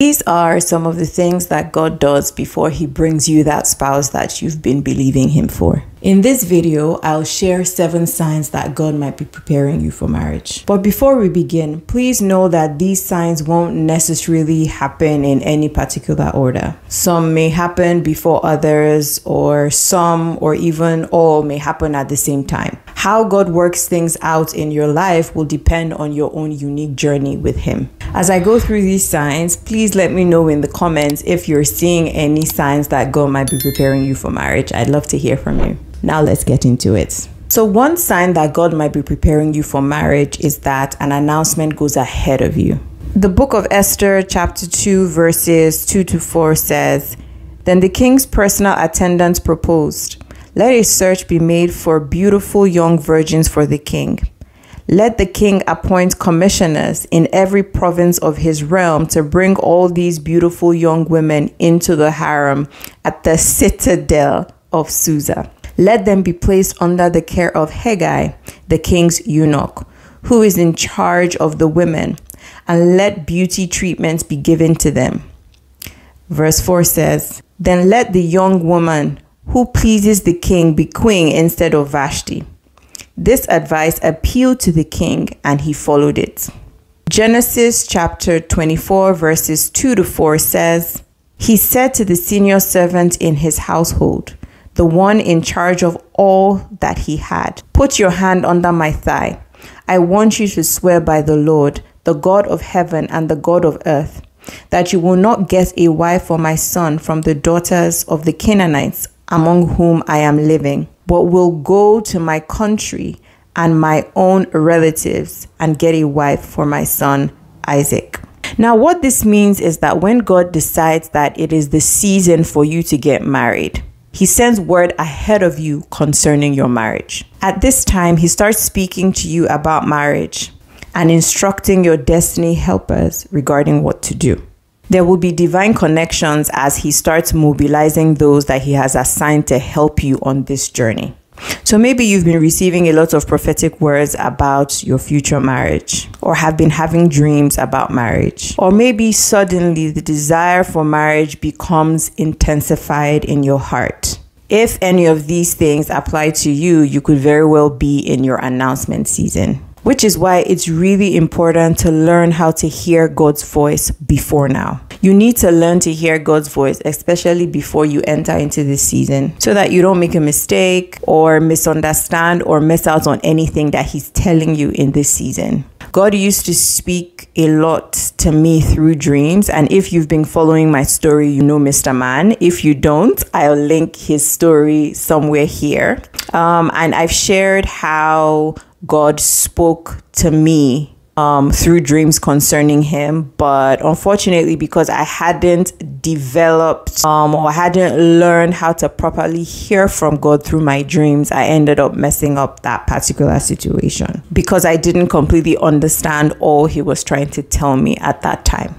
These are some of the things that God does before He brings you that spouse that you've been believing Him for. In this video, I'll share seven signs that God might be preparing you for marriage. But before we begin, please know that these signs won't necessarily happen in any particular order. Some may happen before others, or some or even all may happen at the same time. How God works things out in your life will depend on your own unique journey with Him. As I go through these signs, please let me know in the comments if you're seeing any signs that God might be preparing you for marriage. I'd love to hear from you. Now let's get into it. So, one sign that God might be preparing you for marriage is that an announcement goes ahead of you. The book of Esther, chapter 2, verses 2 to 4 says, Then the king's personal attendants proposed, Let a search be made for beautiful young virgins for the king. Let the king appoint commissioners in every province of his realm to bring all these beautiful young women into the harem at the citadel of Susa. Let them be placed under the care of Hegai, the king's eunuch, who is in charge of the women, and let beauty treatments be given to them. Verse 4 says, Then let the young woman who pleases the king be queen instead of Vashti. This advice appealed to the king, and he followed it. Genesis chapter 24, verses 2 to 4 says, He said to the senior servant in his household, the one in charge of all that he had. Put your hand under my thigh. I want you to swear by the Lord, the God of heaven and the God of earth, that you will not get a wife for my son from the daughters of the Canaanites among whom I am living, but will go to my country and my own relatives and get a wife for my son Isaac. Now, what this means is that when God decides that it is the season for you to get married, he sends word ahead of you concerning your marriage. At this time, he starts speaking to you about marriage and instructing your destiny helpers regarding what to do. There will be divine connections as he starts mobilizing those that he has assigned to help you on this journey. So maybe you've been receiving a lot of prophetic words about your future marriage, or have been having dreams about marriage, or maybe suddenly the desire for marriage becomes intensified in your heart. If any of these things apply to you, you could very well be in your announcement season which is why it's really important to learn how to hear God's voice before now. You need to learn to hear God's voice, especially before you enter into this season, so that you don't make a mistake or misunderstand or miss out on anything that He's telling you in this season. God used to speak a lot to me through dreams. And if you've been following my story, you know Mr. Man. If you don't, I'll link his story somewhere here. Um, and I've shared how God spoke to me um, through dreams concerning him. But unfortunately, because I hadn't developed um, or hadn't learned how to properly hear from God through my dreams, I ended up messing up that particular situation because I didn't completely understand all he was trying to tell me at that time.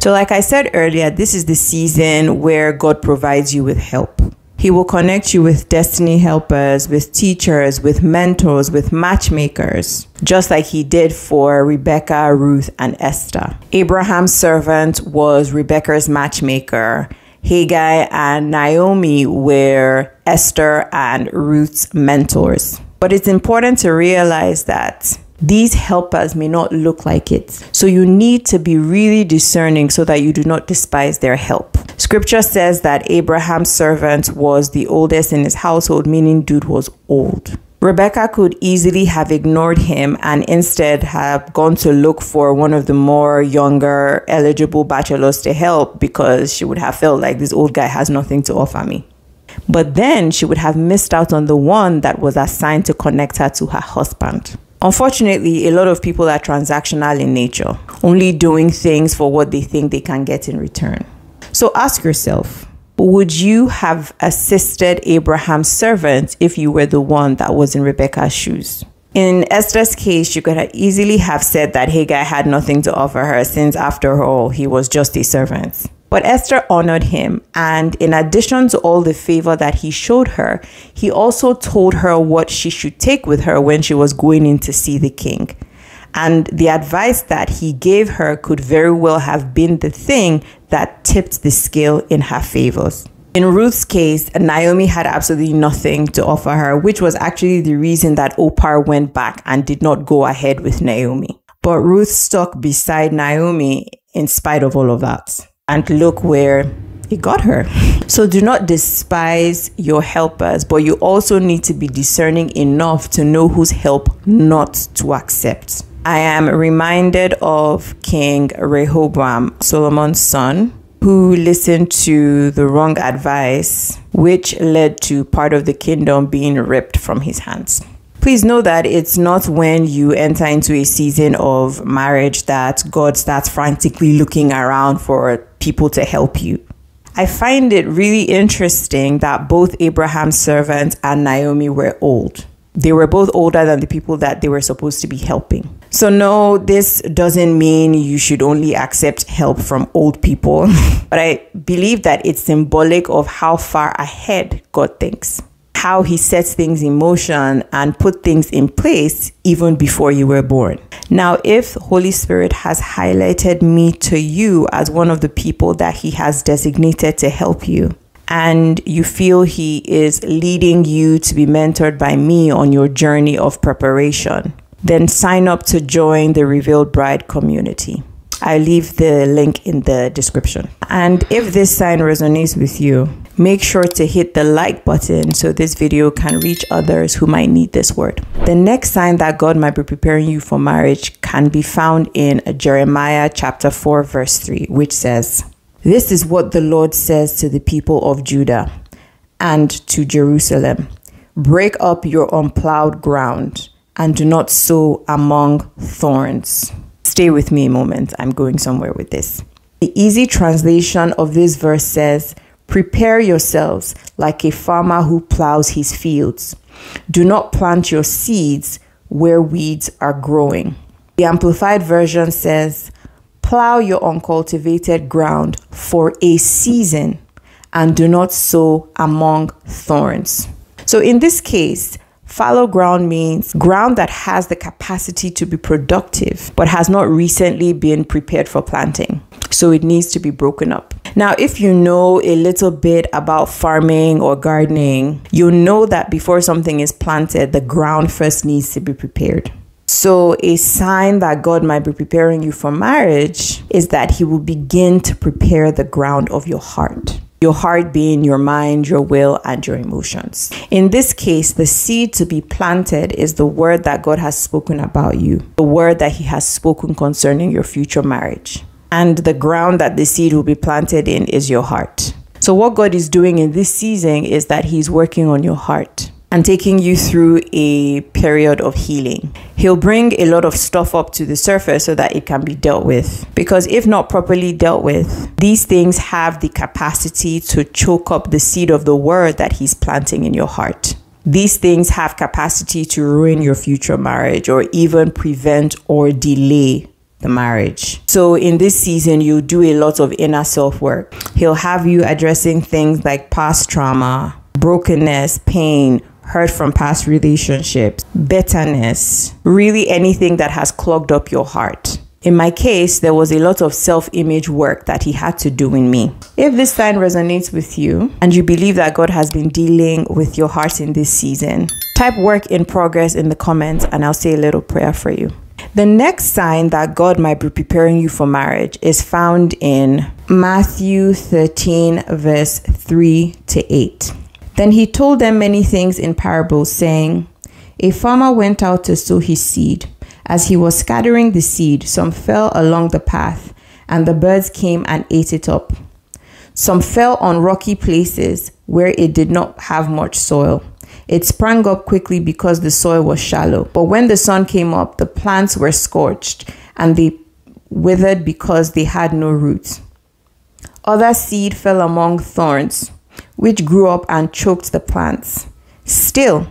So, like I said earlier, this is the season where God provides you with help. He will connect you with destiny helpers, with teachers, with mentors, with matchmakers, just like he did for Rebecca, Ruth, and Esther. Abraham's servant was Rebecca's matchmaker. Hegai and Naomi were Esther and Ruth's mentors. But it's important to realize that these helpers may not look like it. So you need to be really discerning so that you do not despise their help. Scripture says that Abraham's servant was the oldest in his household, meaning dude was old. Rebecca could easily have ignored him and instead have gone to look for one of the more younger eligible bachelors to help because she would have felt like this old guy has nothing to offer me. But then she would have missed out on the one that was assigned to connect her to her husband. Unfortunately, a lot of people are transactional in nature, only doing things for what they think they can get in return. So ask yourself, would you have assisted Abraham's servant if you were the one that was in Rebecca's shoes? In Esther's case, you could have easily have said that Hegai had nothing to offer her since, after all, he was just a servant. But Esther honored him, and in addition to all the favor that he showed her, he also told her what she should take with her when she was going in to see the king. And the advice that he gave her could very well have been the thing that tipped the scale in her favors. In Ruth's case, Naomi had absolutely nothing to offer her, which was actually the reason that Orpah went back and did not go ahead with Naomi. But Ruth stuck beside Naomi in spite of all of that. And look where it got her. So do not despise your helpers, but you also need to be discerning enough to know whose help not to accept. I am reminded of King Rehoboam, Solomon's son, who listened to the wrong advice, which led to part of the kingdom being ripped from his hands. Please know that it's not when you enter into a season of marriage that God starts frantically looking around for people to help you. I find it really interesting that both Abraham's servants and Naomi were old they were both older than the people that they were supposed to be helping. So, no, this doesn't mean you should only accept help from old people, but I believe that it's symbolic of how far ahead God thinks, how He sets things in motion and put things in place even before you were born. Now, if Holy Spirit has highlighted me to you as one of the people that He has designated to help you, and you feel He is leading you to be mentored by me on your journey of preparation, then sign up to join the Revealed Bride community. I leave the link in the description. And if this sign resonates with you, make sure to hit the like button so this video can reach others who might need this word. The next sign that God might be preparing you for marriage can be found in Jeremiah chapter 4 verse 3, which says, this is what the Lord says to the people of Judah and to Jerusalem Break up your unplowed ground and do not sow among thorns. Stay with me a moment. I'm going somewhere with this. The easy translation of this verse says, Prepare yourselves like a farmer who plows his fields. Do not plant your seeds where weeds are growing. The Amplified Version says, Plow your uncultivated ground for a season and do not sow among thorns. So, in this case, fallow ground means ground that has the capacity to be productive but has not recently been prepared for planting. So, it needs to be broken up. Now, if you know a little bit about farming or gardening, you'll know that before something is planted, the ground first needs to be prepared. So, a sign that God might be preparing you for marriage is that He will begin to prepare the ground of your heart. Your heart being your mind, your will, and your emotions. In this case, the seed to be planted is the word that God has spoken about you, the word that He has spoken concerning your future marriage. And the ground that the seed will be planted in is your heart. So, what God is doing in this season is that He's working on your heart and taking you through a period of healing. He'll bring a lot of stuff up to the surface so that it can be dealt with. Because if not properly dealt with, these things have the capacity to choke up the seed of the word that he's planting in your heart. These things have capacity to ruin your future marriage or even prevent or delay the marriage. So in this season, you do a lot of inner self work. He'll have you addressing things like past trauma, brokenness, pain, hurt from past relationships, bitterness, really anything that has clogged up your heart. In my case, there was a lot of self image work that he had to do in me. If this sign resonates with you and you believe that God has been dealing with your heart in this season, type work in progress in the comments and I'll say a little prayer for you. The next sign that God might be preparing you for marriage is found in Matthew 13, verse 3 to 8. Then he told them many things in parables, saying, A farmer went out to sow his seed. As he was scattering the seed, some fell along the path, and the birds came and ate it up. Some fell on rocky places where it did not have much soil. It sprang up quickly because the soil was shallow. But when the sun came up, the plants were scorched, and they withered because they had no roots. Other seed fell among thorns which grew up and choked the plants. Still,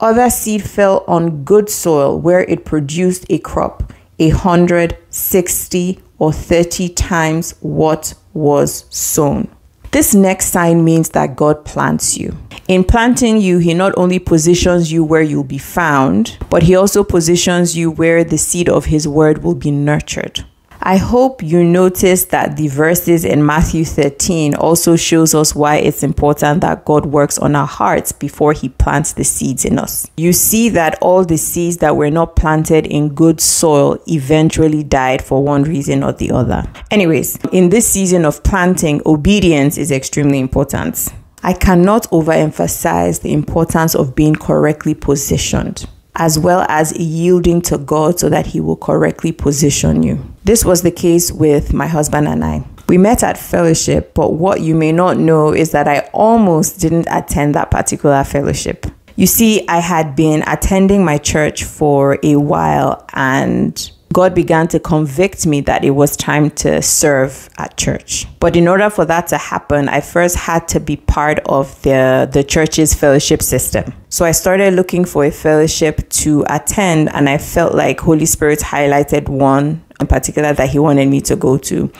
other seed fell on good soil where it produced a crop a hundred, sixty, or thirty times what was sown. This next sign means that God plants you. In planting you, He not only positions you where you'll be found, but He also positions you where the seed of His word will be nurtured. I hope you notice that the verses in Matthew 13 also shows us why it's important that God works on our hearts before he plants the seeds in us. You see that all the seeds that were not planted in good soil eventually died for one reason or the other. Anyways, in this season of planting, obedience is extremely important. I cannot overemphasize the importance of being correctly positioned as well as yielding to God so that He will correctly position you. This was the case with my husband and I. We met at fellowship, but what you may not know is that I almost didn't attend that particular fellowship. You see, I had been attending my church for a while and God began to convict me that it was time to serve at church. But in order for that to happen, I first had to be part of the, the church's fellowship system. So I started looking for a fellowship to attend, and I felt like Holy Spirit highlighted one in particular that He wanted me to go to.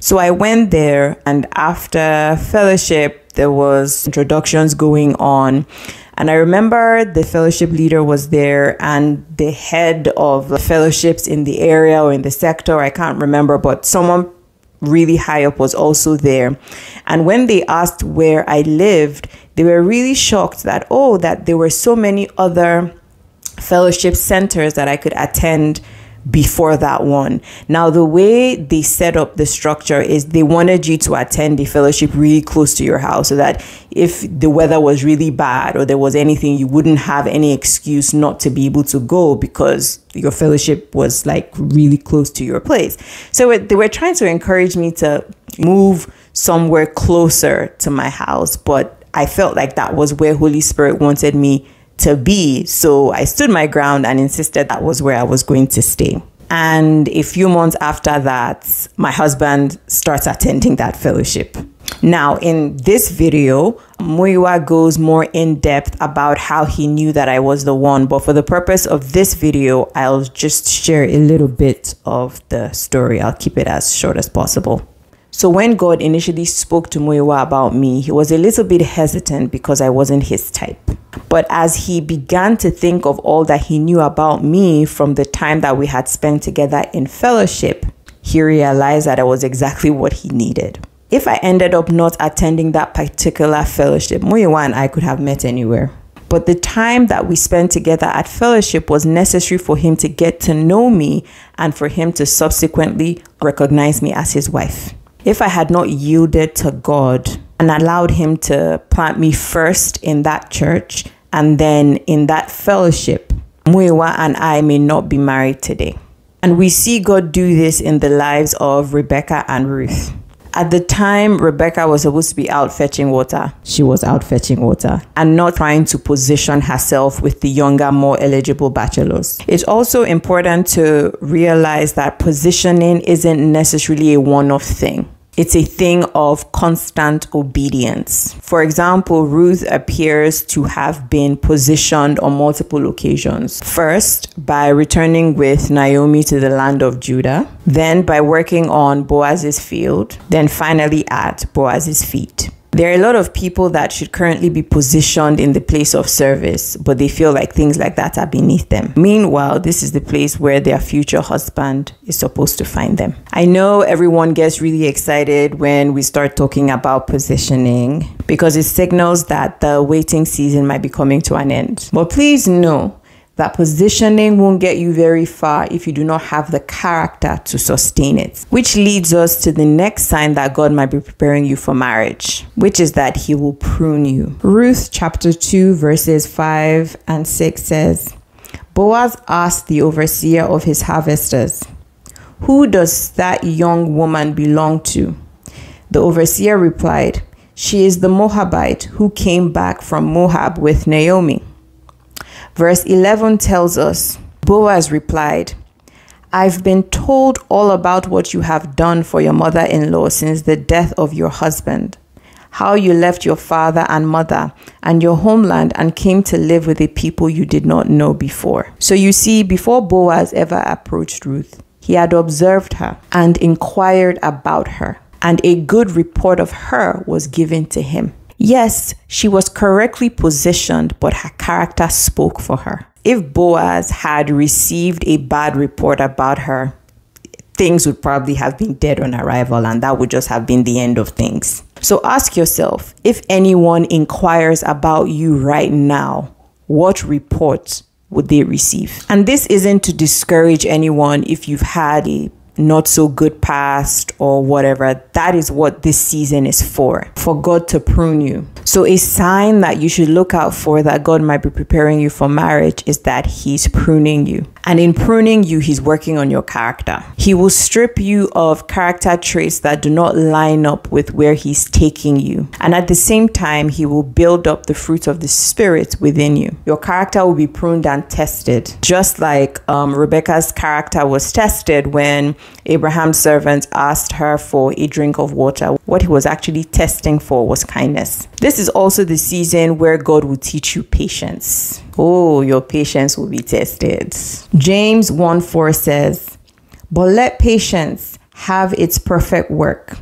So I went there, and after fellowship, there was introductions going on and I remember the fellowship leader was there and the head of the fellowships in the area or in the sector, I can't remember, but someone really high up was also there. And when they asked where I lived, they were really shocked that, oh, that there were so many other fellowship centers that I could attend before that one. Now, the way they set up the structure is they wanted you to attend the fellowship really close to your house so that if the weather was really bad or there was anything, you wouldn't have any excuse not to be able to go because your fellowship was like really close to your place. So they were trying to encourage me to move somewhere closer to my house, but I felt like that was where Holy Spirit wanted me to be. So I stood my ground and insisted that was where I was going to stay. And a few months after that, my husband starts attending that fellowship. Now, in this video, Muyiwa goes more in depth about how he knew that I was the one. But for the purpose of this video, I'll just share a little bit of the story. I'll keep it as short as possible. So when God initially spoke to Muyiwa about me, he was a little bit hesitant because I wasn't his type. But as he began to think of all that he knew about me from the time that we had spent together in fellowship, he realized that I was exactly what he needed. If I ended up not attending that particular fellowship, Muyiwa and I could have met anywhere. But the time that we spent together at fellowship was necessary for him to get to know me and for him to subsequently recognize me as his wife if I had not yielded to God and allowed Him to plant me first in that church and then in that fellowship, Muyiwa and I may not be married today. And we see God do this in the lives of Rebecca and Ruth. At the time, Rebecca was supposed to be out fetching water. She was out fetching water and not trying to position herself with the younger, more eligible bachelors. It's also important to realize that positioning isn't necessarily a one off thing. It's a thing of constant obedience. For example, Ruth appears to have been positioned on multiple occasions. First, by returning with Naomi to the land of Judah, then by working on Boaz's field, then finally at Boaz's feet. There are a lot of people that should currently be positioned in the place of service, but they feel like things like that are beneath them. Meanwhile, this is the place where their future husband is supposed to find them. I know everyone gets really excited when we start talking about positioning because it signals that the waiting season might be coming to an end. But please know that positioning won't get you very far if you do not have the character to sustain it. Which leads us to the next sign that God might be preparing you for marriage, which is that He will prune you. Ruth chapter 2, verses 5 and 6 says, Boaz asked the overseer of his harvesters, Who does that young woman belong to? The overseer replied, She is the Moabite who came back from Moab with Naomi. Verse 11 tells us Boaz replied, I've been told all about what you have done for your mother in law since the death of your husband, how you left your father and mother and your homeland and came to live with a people you did not know before. So you see, before Boaz ever approached Ruth, he had observed her and inquired about her. and a good report of her was given to him. Yes, she was correctly positioned, but her character spoke for her. If Boaz had received a bad report about her, things would probably have been dead on arrival, and that would just have been the end of things. So ask yourself if anyone inquires about you right now, what report would they receive? And this isn't to discourage anyone if you've had a not so good past or whatever. That is what this season is for, for God to prune you. So, a sign that you should look out for that God might be preparing you for marriage is that He's pruning you. And in pruning you, He's working on your character. He will strip you of character traits that do not line up with where He's taking you. And at the same time, He will build up the fruit of the Spirit within you. Your character will be pruned and tested, just like um, Rebecca's character was tested when Abraham's servant asked her for a drink of water. What he was actually testing for was kindness. This is also the season where God will teach you patience. Oh, your patience will be tested. James 1 4 says, But let patience have its perfect work,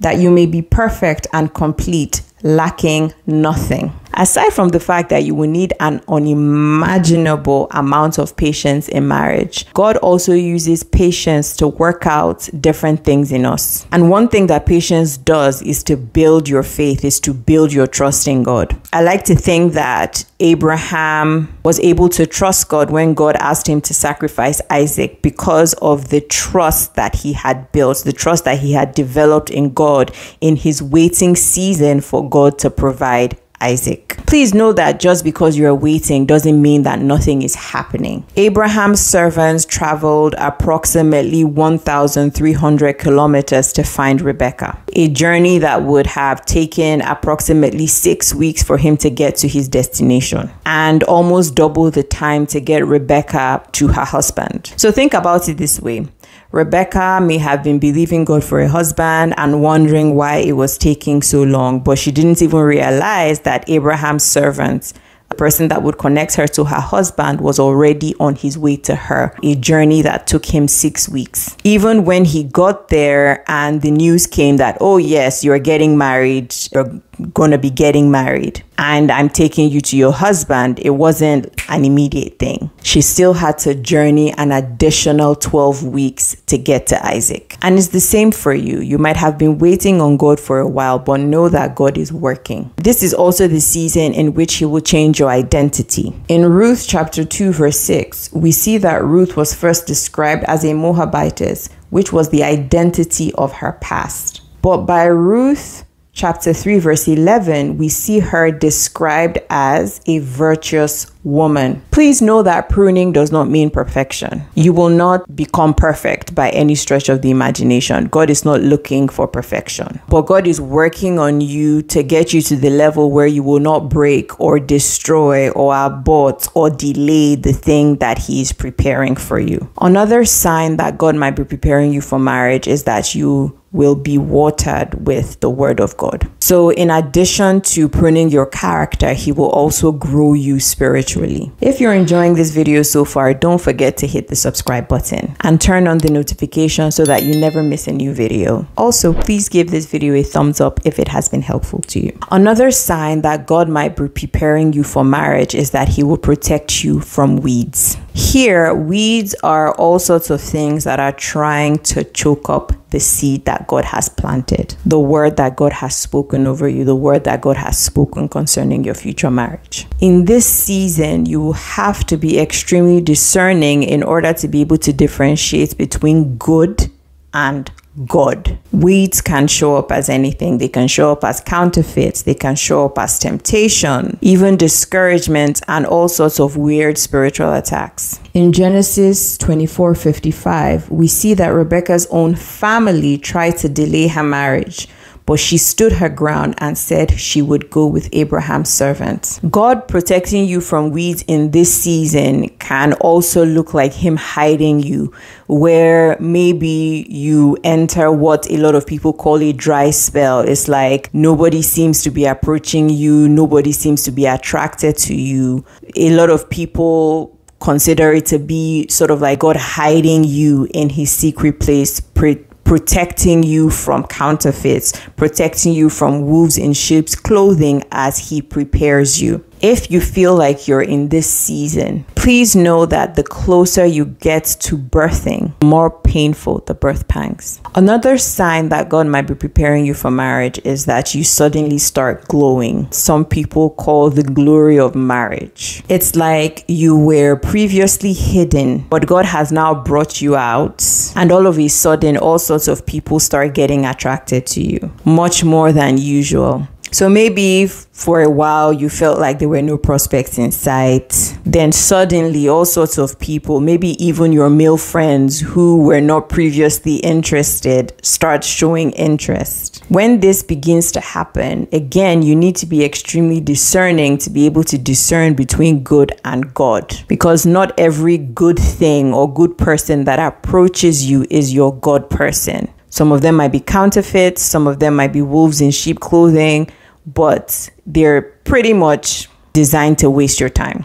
that you may be perfect and complete, lacking nothing aside from the fact that you will need an unimaginable amount of patience in marriage, God also uses patience to work out different things in us. And one thing that patience does is to build your faith, is to build your trust in God. I like to think that Abraham was able to trust God when God asked him to sacrifice Isaac because of the trust that he had built, the trust that he had developed in God in his waiting season for God to provide Isaac. Please know that just because you're waiting doesn't mean that nothing is happening. Abraham's servants traveled approximately 1,300 kilometers to find Rebecca, a journey that would have taken approximately six weeks for him to get to his destination and almost double the time to get Rebecca to her husband. So think about it this way Rebecca may have been believing God for a husband and wondering why it was taking so long, but she didn't even realize that Abraham's servant, a person that would connect her to her husband, was already on his way to her, a journey that took him six weeks. Even when he got there and the news came that, oh, yes, you're getting married, you're going to be getting married and I'm taking you to your husband, it wasn't an immediate thing. She still had to journey an additional 12 weeks to get to Isaac. And it's the same for you. You might have been waiting on God for a while, but know that God is working. This is also the season in which He will change your identity. In Ruth chapter 2, verse 6, we see that Ruth was first described as a Moabitess, which was the identity of her past. But by Ruth chapter 3, verse 11, we see her described as a virtuous woman. Please know that pruning does not mean perfection. You will not become perfect by any stretch of the imagination. God is not looking for perfection, but God is working on you to get you to the level where you will not break or destroy or abort or delay the thing that He is preparing for you. Another sign that God might be preparing you for marriage is that you will be watered with the word of God. So, in addition to pruning your character, He will also grow you spiritually. If you're enjoying this video so far, don't forget to hit the subscribe button and turn on the notification so that you never miss a new video. Also, please give this video a thumbs up if it has been helpful to you. Another sign that God might be preparing you for marriage is that He will protect you from weeds. Here, weeds are all sorts of things that are trying to choke up the seed that God has planted, the word that God has spoken over you, the word that God has spoken concerning your future marriage. In this season, you have to be extremely discerning in order to be able to differentiate between good and God. Weeds can show up as anything. They can show up as counterfeits. They can show up as temptation, even discouragement, and all sorts of weird spiritual attacks. In Genesis 24 55, we see that Rebecca's own family tried to delay her marriage but she stood her ground and said she would go with Abraham's servant. God protecting you from weeds in this season can also look like Him hiding you, where maybe you enter what a lot of people call a dry spell. It's like nobody seems to be approaching you, nobody seems to be attracted to you. A lot of people consider it to be sort of like God hiding you in his secret place, pre- protecting you from counterfeits, protecting you from wolves in sheep's clothing as he prepares you if you feel like you're in this season, please know that the closer you get to birthing, more painful the birth pangs. Another sign that God might be preparing you for marriage is that you suddenly start glowing. Some people call the glory of marriage. It's like you were previously hidden, but God has now brought you out, and all of a sudden, all sorts of people start getting attracted to you, much more than usual. So maybe for a while you felt like there were no prospects in sight. Then suddenly all sorts of people, maybe even your male friends who were not previously interested, start showing interest. When this begins to happen, again, you need to be extremely discerning to be able to discern between good and God. Because not every good thing or good person that approaches you is your God person. Some of them might be counterfeits, some of them might be wolves in sheep clothing, but they're pretty much designed to waste your time.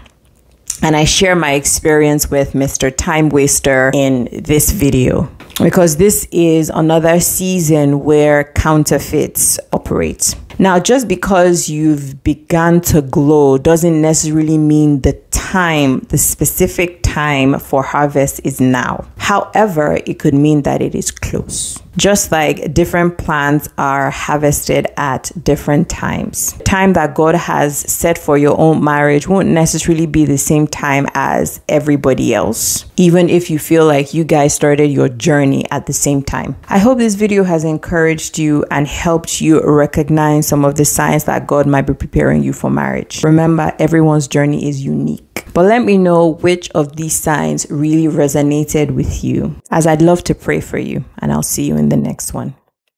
And I share my experience with Mr. Time Waster in this video because this is another season where counterfeits operate. Now, just because you've begun to glow doesn't necessarily mean the time, the specific time for harvest is now. However, it could mean that it is close. Just like different plants are harvested at different times. The time that God has set for your own marriage won't necessarily be the same time as everybody else, even if you feel like you guys started your journey at the same time. I hope this video has encouraged you and helped you recognize some of the signs that God might be preparing you for marriage. Remember, everyone's journey is unique. But let me know which of these signs really resonated with you, as I'd love to pray for you, and I'll see you in the next one.